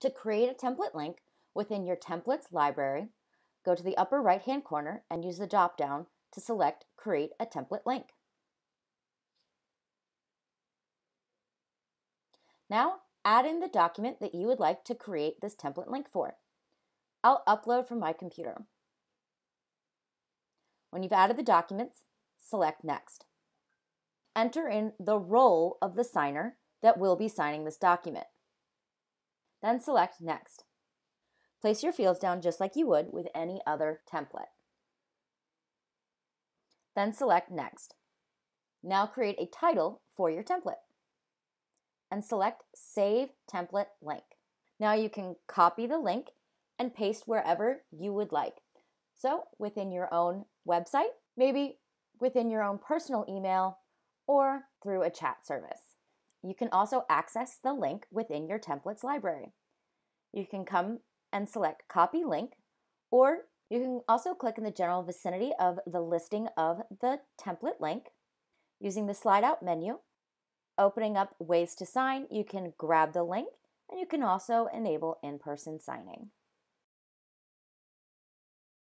To create a template link within your templates library, go to the upper right hand corner and use the drop down to select Create a Template Link. Now, add in the document that you would like to create this template link for. I'll upload from my computer. When you've added the documents, select Next. Enter in the role of the signer that will be signing this document. Then select Next. Place your fields down just like you would with any other template. Then select Next. Now create a title for your template and select Save Template Link. Now you can copy the link and paste wherever you would like. So within your own website, maybe within your own personal email, or through a chat service. You can also access the link within your templates library. You can come and select Copy Link, or you can also click in the general vicinity of the listing of the template link using the slide out menu. Opening up ways to sign, you can grab the link and you can also enable in person signing.